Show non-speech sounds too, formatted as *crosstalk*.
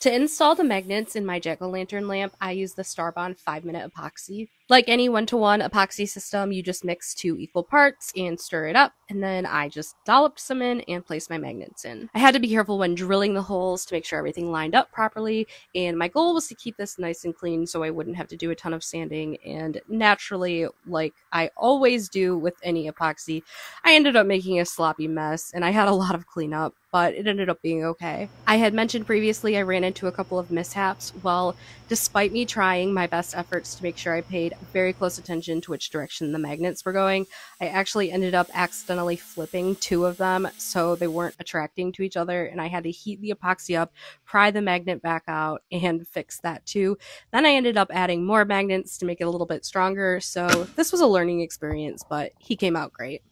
To install the magnets in my jack-o'-lantern lamp, I use the Starbond 5-minute epoxy. Like any one-to-one epoxy system, you just mix two equal parts and stir it up, and then I just dolloped some in and placed my magnets in. I had to be careful when drilling the holes to make sure everything lined up properly, and my goal was to keep this nice and clean so I wouldn't have to do a ton of sanding, and naturally, like I always do with any epoxy, I ended up making a sloppy mess, and I had a lot of cleanup but it ended up being okay. I had mentioned previously I ran into a couple of mishaps. Well, despite me trying my best efforts to make sure I paid very close attention to which direction the magnets were going, I actually ended up accidentally flipping two of them so they weren't attracting to each other, and I had to heat the epoxy up, pry the magnet back out, *laughs* and fix that too. Then I ended up adding more magnets to make it a little bit stronger, so this was a learning experience, but he came out great.